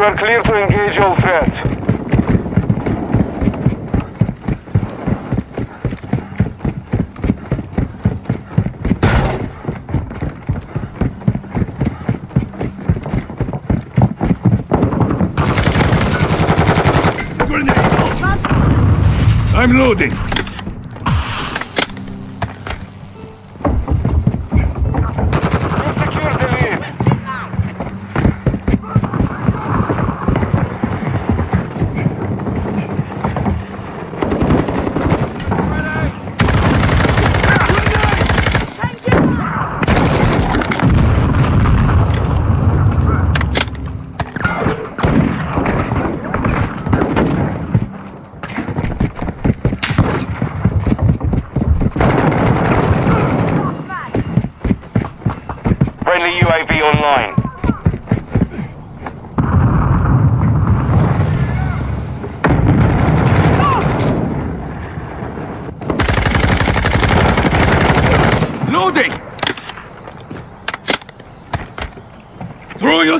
deathmatch. Strasser 1, you are clear to engage all threats. I'm loading. You secured the lead. Friendly UAV online. Loading! Throw your stun grenade! Requesting close air. Target mark. Friendly cruise missile inbound. That's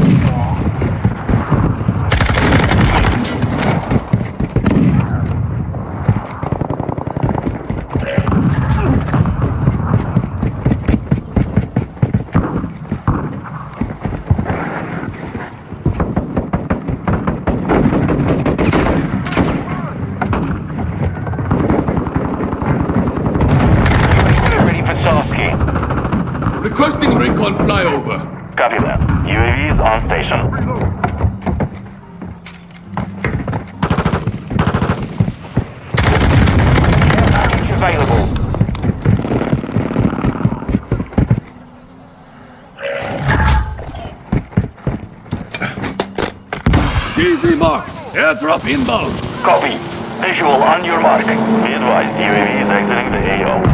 Easy mark. Airdrop inbound. Copy. Visual on your mark. Be advised, UAV is exiting the AO.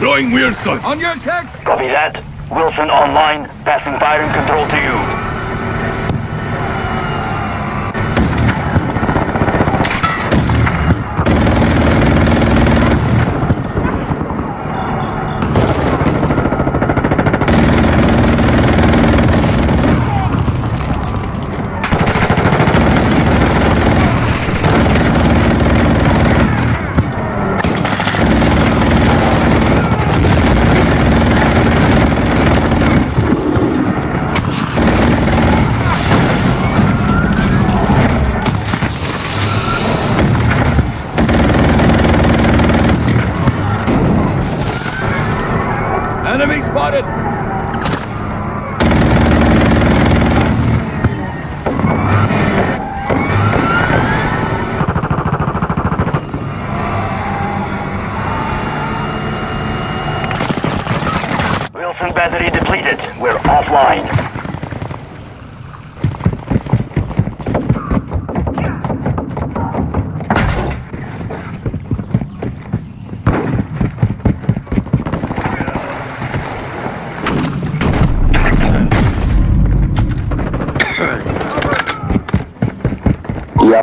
Deploying Wheelson. On your checks. Copy that. Wheelson online. Passing firing control to you.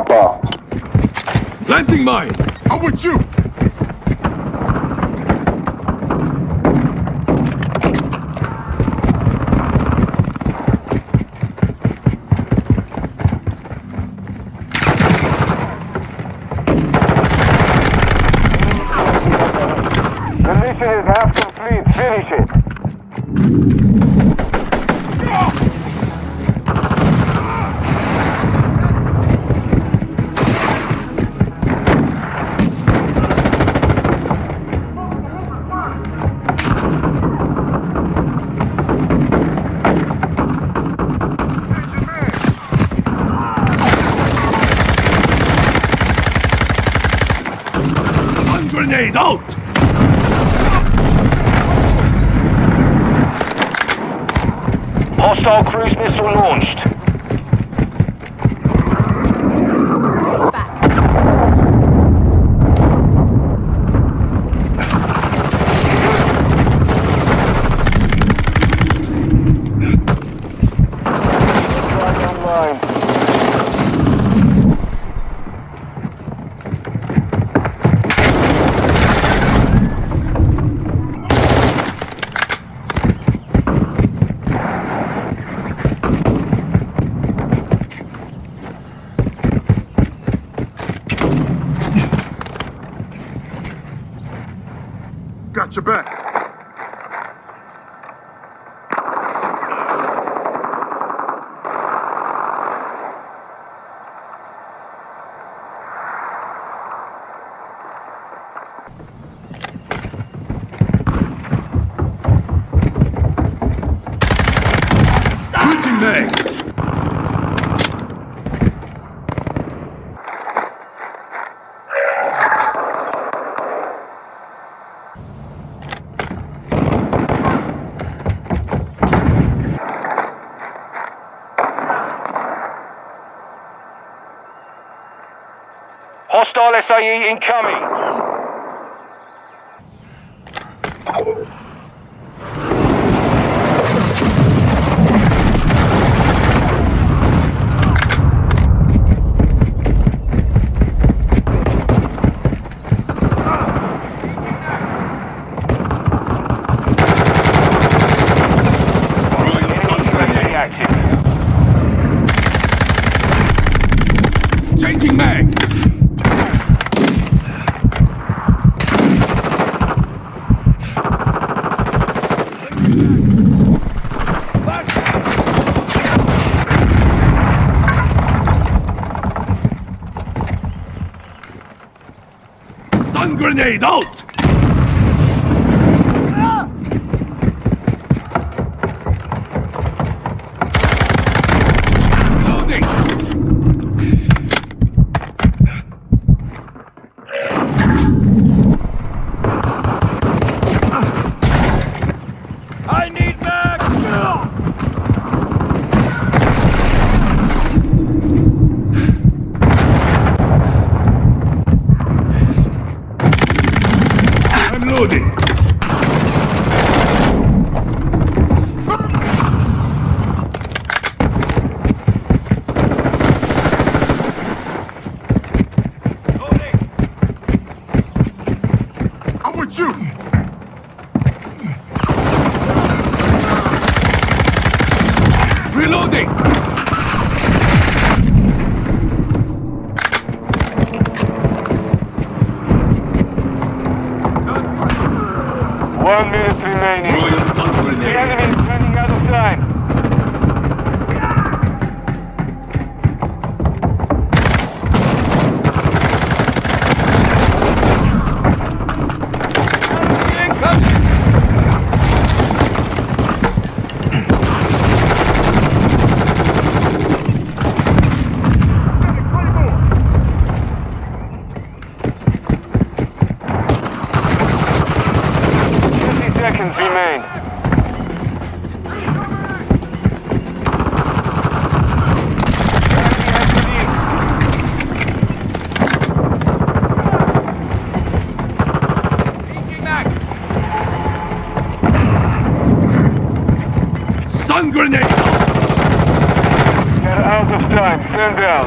drop off. Planting mine! I'm with you! The mission is half complete. Finish it. Grenade out! Hostile cruise missile launched. Back. Strike online. Got your back. Hostile grenade out! Loading! I need mag! I'm loading. I'm with you. Reloading! One minute remaining. The enemy Stun grenade! Get out of time. Stand down.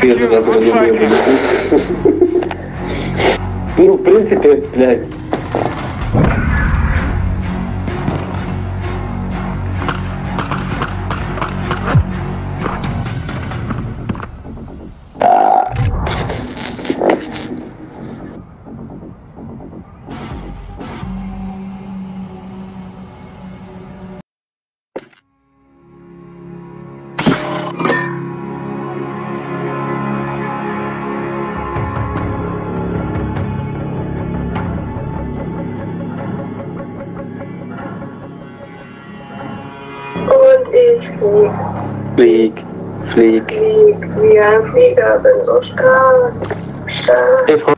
Туда Good не fighting. Ну, в принципе, блядь. Flieg, Flieg, flieg. flieg, wie ein Flieger, bin so stark, stark. Hey, Frau